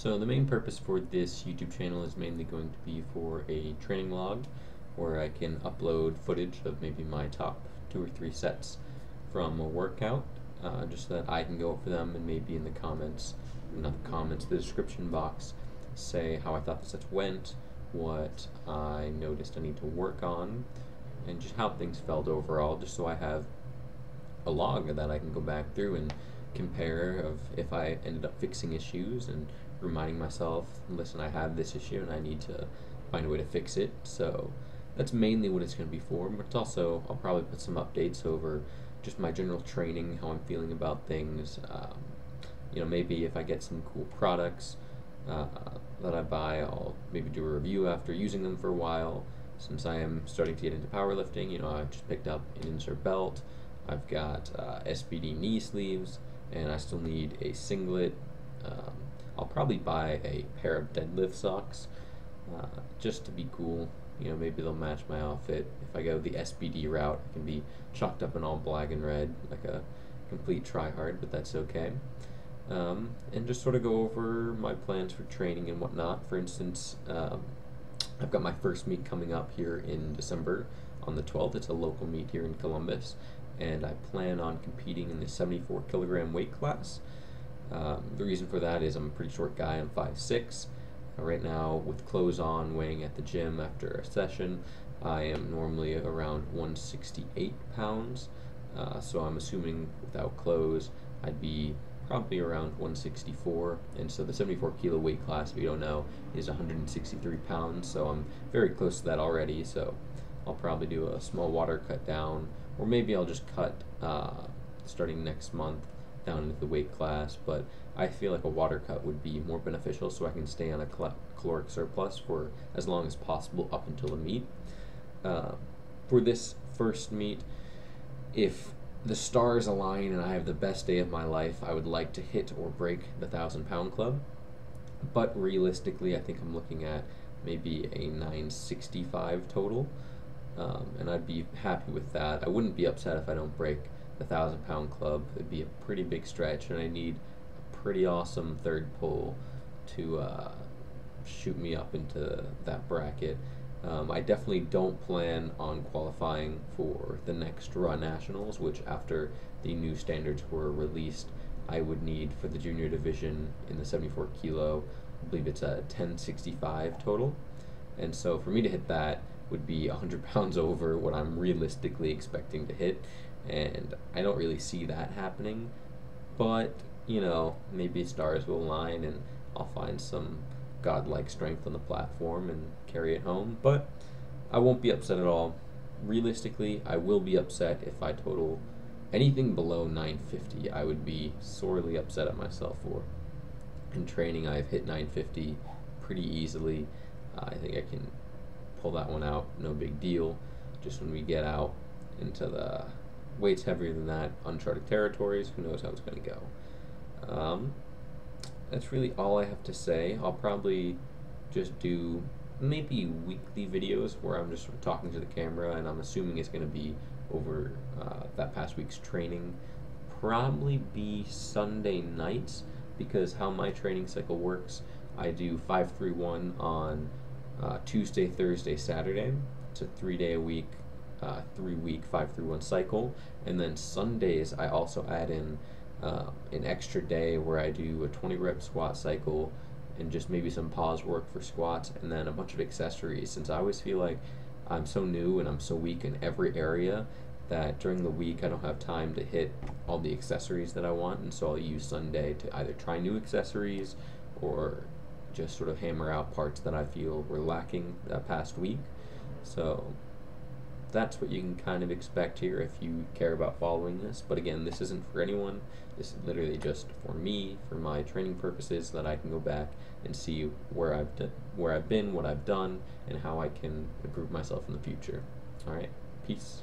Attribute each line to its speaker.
Speaker 1: So the main purpose for this YouTube channel is mainly going to be for a training log where I can upload footage of maybe my top two or three sets from a workout uh, just so that I can go over them and maybe in the comments, not the comments, the description box say how I thought the sets went, what I noticed I need to work on, and just how things felt overall just so I have a log that I can go back through and compare of if I ended up fixing issues and reminding myself, listen, I have this issue and I need to find a way to fix it. So that's mainly what it's going to be for. But it's also, I'll probably put some updates over just my general training, how I'm feeling about things. Um, you know, maybe if I get some cool products uh, that I buy, I'll maybe do a review after using them for a while. Since I am starting to get into powerlifting, you know, I just picked up an Inzer belt. I've got uh, SBD knee sleeves, and I still need a singlet. Um, I'll probably buy a pair of deadlift socks uh, just to be cool. You know, maybe they'll match my outfit. If I go the SBD route, I can be chalked up in all black and red, like a complete tryhard, but that's okay. Um, and just sort of go over my plans for training and whatnot. For instance, um, I've got my first meet coming up here in December on the 12th. It's a local meet here in Columbus, and I plan on competing in the 74 kilogram weight class. Um, the reason for that is I'm a pretty short guy. I'm 5'6". Uh, right now, with clothes on, weighing at the gym after a session, I am normally around 168 pounds. Uh, so I'm assuming without clothes, I'd be probably around 164. And so the 74 kilo weight class, if you don't know, is 163 pounds. So I'm very close to that already. So I'll probably do a small water cut down, or maybe I'll just cut uh, starting next month down into the weight class, but I feel like a water cut would be more beneficial so I can stay on a caloric surplus for as long as possible up until the meet. Uh, for this first meet, if the stars align and I have the best day of my life, I would like to hit or break the thousand pound club. But realistically, I think I'm looking at maybe a 965 total, um, and I'd be happy with that. I wouldn't be upset if I don't break the thousand pound club. It'd be a pretty big stretch, and I need a pretty awesome third pull to uh, shoot me up into that bracket. Um, I definitely don't plan on qualifying for the next Raw Nationals, which after the new standards were released, I would need for the junior division in the 74 kilo. I believe it's a 1065 total. And so for me to hit that would be 100 pounds over what I'm realistically expecting to hit and I don't really see that happening. But you know, maybe stars will align, and I'll find some godlike strength on the platform and carry it home. But I won't be upset at all. Realistically, I will be upset if I total anything below 950. I would be sorely upset at myself for. In training, I've hit 950 pretty easily. Uh, I think I can pull that one out, no big deal. Just when we get out into the weights heavier than that, uncharted territories, who knows how it's going to go. Um, that's really all I have to say. I'll probably just do maybe weekly videos where I'm just talking to the camera, and I'm assuming it's going to be over uh, that past week's training. Probably be Sunday nights because how my training cycle works, I do 531 on uh, Tuesday, Thursday, Saturday. It's a three day a week uh, three week five through one cycle, and then Sundays I also add in uh, an extra day where I do a 20 rep squat cycle and just maybe some pause work for squats and then a bunch of accessories. Since I always feel like I'm so new and I'm so weak in every area that during the week I don't have time to hit all the accessories that I want. And so I'll use Sunday to either try new accessories or just sort of hammer out parts that I feel were lacking that past week. So that's what you can kind of expect here if you care about following this. But again, this isn't for anyone. This is literally just for me, for my training purposes, so that I can go back and see where I've where I've been, what I've done, and how I can improve myself in the future. All right, peace.